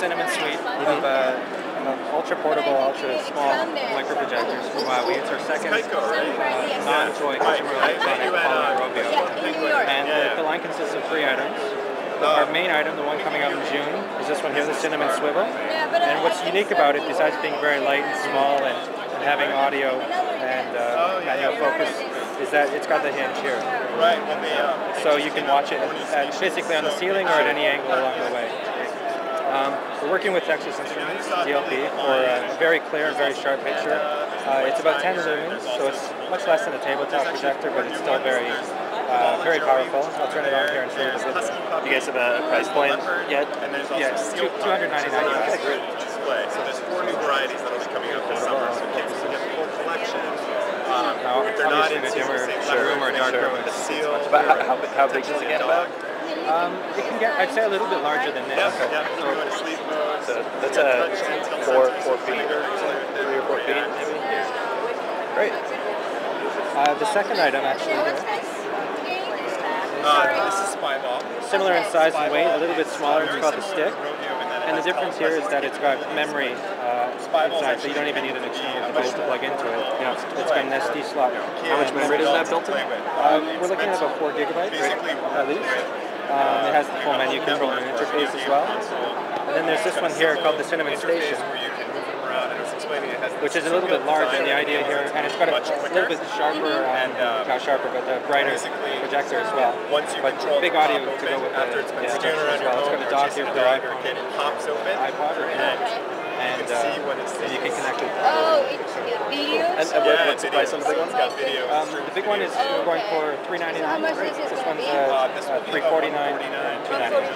Cinemin Suite of uh, ultra portable, ultra small micro projectors from WowWee. It's our second uh, non-toy consumer electronic following Rovio. And the, the line consists of three items. Our main item, the one coming out in June, is this one here, the Cinemin Swivel. And what's unique about it, besides being very light and small and, and having audio and uh, manual focus, is that it's got the hinge here. Right. When they, uh, So you can watch it at, basically on the ceiling or at any angle along the way. We're working with Texas Instruments, DLP, for a very clear and very sharp picture. Uh, it's about 10 lumens, so it's much less than a tabletop projector, but it's still very, uh, very powerful. I'll turn it on here and show you the video. You guys have a price point yet? and there's also Yes, steel 299 US. display. So there's four new varieties that'll be coming out this summer. So kids can get the full collection. Um, if they're not in a dimmer room or dark color, room, the it's- seal. But how, how, big- how big is it again about? Um, it can get, I'd say, a little bit larger than this. Yeah, yeah. You can go into sleep mode. So that's a four, four feet, three or four feet, maybe? Great. Uh, the second item, actually, here, Uh, this is Spyball. similar in size and weight, a little bit smaller. It's Very called the stick. to Rodeo in that it And the difference here is that it's got memory uh, inside, so you don't even need an external device to plug into it. You know, it's got an SD slot. How much memory does that built in? Um, we're looking at about four gigabytes at least. Um, it has the full menu control and interface as well. And then there's this one here called the Cinemin Station, where you can move them around, and I was explaining it has which is a little bit larger. And the idea here, and it's got a, a little bit sharper, um, not sharper, but a brighter projector as well. But big the audio to go with after the it's yeah, as well. It's got a dock here for the your driver iPhone, pops open, iPod, or and and, you can uh, see what it and you can sees. connect it. Oh, it's videos? And, and what, what's the price on the big one? Got video. Um, the big one is we're going for three ninety So how much is this This one's Uh, uh, this uh, would be three about forty nine, 149. two ninety nine.